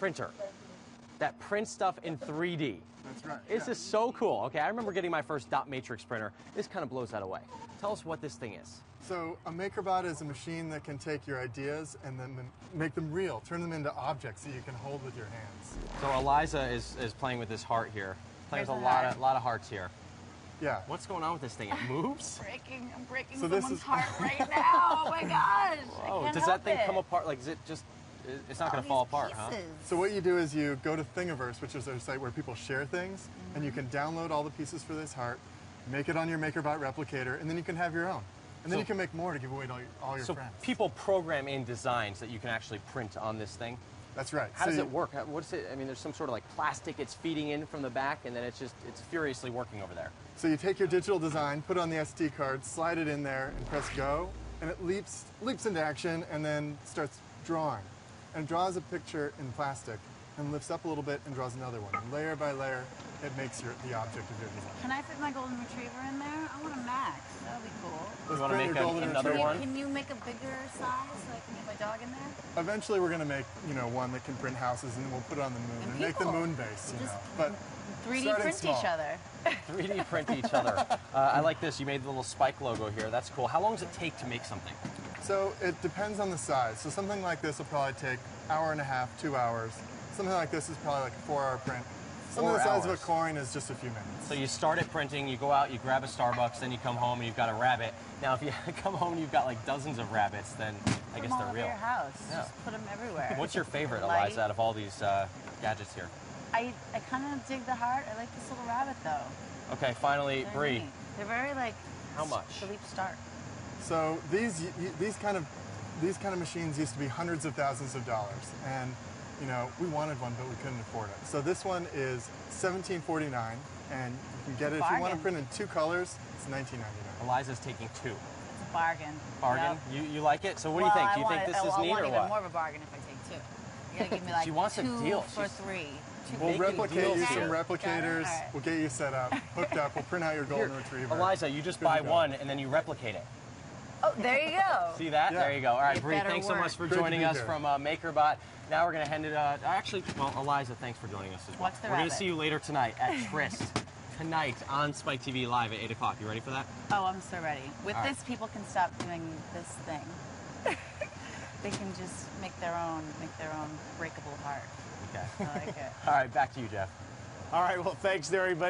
printer that prints stuff in 3D. That's right. This yeah. is so cool. Okay, I remember getting my first dot matrix printer. This kind of blows that away. Tell us what this thing is. So a MakerBot is a machine that can take your ideas and then make them real, turn them into objects that you can hold with your hands. So Eliza is, is playing with this heart here. Playing Here's with a the lot heart. of lot of hearts here. Yeah. What's going on with this thing? It moves? I'm breaking. I'm breaking So this someone's is- heart right now. Oh my gosh. I Oh, can't does help that thing it. come apart? Like, is it just? It's not going to fall these apart, huh? So what you do is you go to Thingiverse, which is a site where people share things, and you mm-hmm. can download all the pieces for this heart, make it on your MakerBot replicator, and then you can have your own. And then So- you can make more to give away to all your, all your So friends. people program in designs that you can actually print on this thing. That's right. How So does you- it work? How- What's it? I mean, there's some sort of like plastic it's feeding in from the back, and then it's just it's furiously working over there. So you take your digital design, put it on the SD card, slide it in there, and press go, and it leaps leaps into action, and then starts drawing, and draws a picture in plastic, and lifts up a little bit and draws another one. And layer by layer, it makes your the object of your design. Can I fit my golden retriever in there? I want a max. That'll be cool. Let's You wanna make a- another retriever. one? Can you make a bigger size so I can get my dog in there? Eventually, we're going to make you know one that can print houses, and then we'll put it on the moon And and, make the moon base. You Just know, but 3D starting print small. each other. 3D print each other. Uh, I like this. You made the little spike logo here. That's cool. How long does it take to make something? So it depends on the size. So something like this will probably take hour and a half, two hours. Something like this is probably like a four-hour print. Something Four the size hours. of a coin is just a few minutes. So you start at printing, you go out, you grab a Starbucks, then you come home and you've got a rabbit. Now, if you come home and you've got like dozens of rabbits, then I Put guess them all they're over real. your house. Yeah. Just put them everywhere. What's your favorite, Light. Eliza, out of all these uh, gadgets here? I, I kind of dig the heart. I like this little rabbit though. Okay, finally, They're Bre. They're very like. How much? Philippe Starck. So these y- y- these kind of these kind of machines used to be hundreds of thousands of dollars, and you know we wanted one, but we couldn't afford it. So this one is 17.49, and you can get it if you want to print in two colors. It's 19.99. Eliza's taking two. It's a bargain. Bargain? Yep. You, you like it? So what do you think? Do you want think it- this oh, is I neat want or even what? more of a bargain if I take two. You gotta give me like She wants a two deal. for She's- three. Two We'll Making replicate deals you some replicators. Got it. We'll get you set up, hooked up. We'll print out your golden Here, retriever. Eliza, you just Good buy one and then you replicate it. Oh, there you go. See that? Yeah. There you go. All right, It Bre, better thanks so much for Great joining us here. from uh, MakerBot. Now we're going to hand it, uh, actually, well, Eliza, thanks for joining us as well. Watch the we're going to see you later tonight at Trist. Tonight on Spike TV Live at 8 o'clock. You ready for that? Oh, I'm so ready. With All right. this, people can stop doing this thing. they can just make their own, make their own breakable heart. Okay. I like it. All right, back to you, Jeff. All right, well, thanks very much.